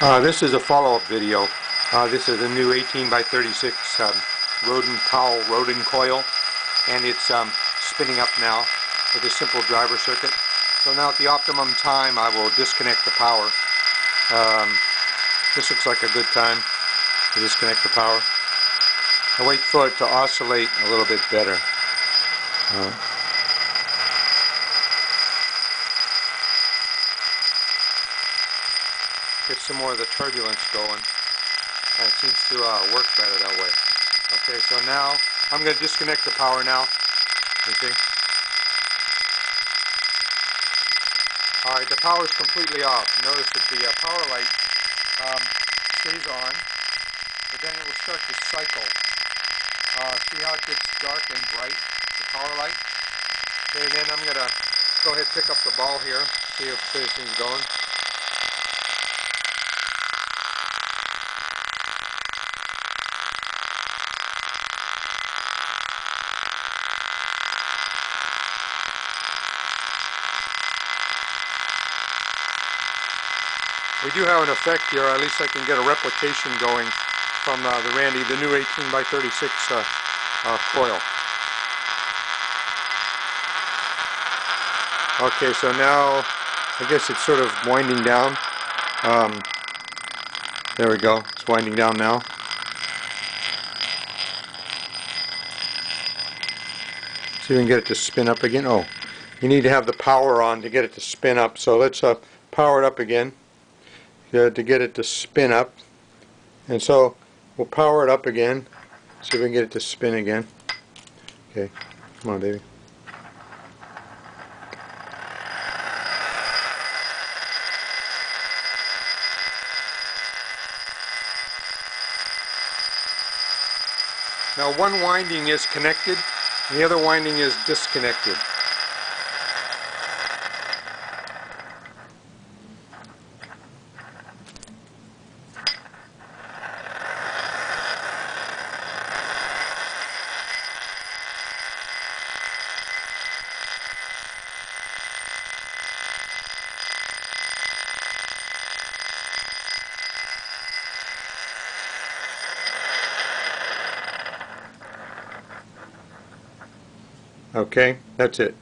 Uh, this is a follow-up video. Uh, this is a new 18 by 36 um, Rodin Powell Rodin coil and it's um, spinning up now with a simple driver circuit. So now at the optimum time I will disconnect the power. Um, this looks like a good time to disconnect the power. I wait for it to oscillate a little bit better. Uh, get some more of the turbulence going. And it seems to uh, work better that way. Okay, so now I'm going to disconnect the power now. You see? Alright, the power is completely off. Notice that the uh, power light um, stays on, but then it will start to cycle. Uh, see how it gets dark and bright, the power light? Okay, then I'm going to go ahead and pick up the ball here, see if this thing's going. We do have an effect here, at least I can get a replication going from uh, the Randy, the new 18 by 36 uh, uh, coil. Okay, so now I guess it's sort of winding down. Um, there we go, it's winding down now. See if we can get it to spin up again. Oh, you need to have the power on to get it to spin up. So let's uh, power it up again to get it to spin up. And so we'll power it up again. See if we can get it to spin again. Okay, come on baby. Now one winding is connected, the other winding is disconnected. Okay, that's it.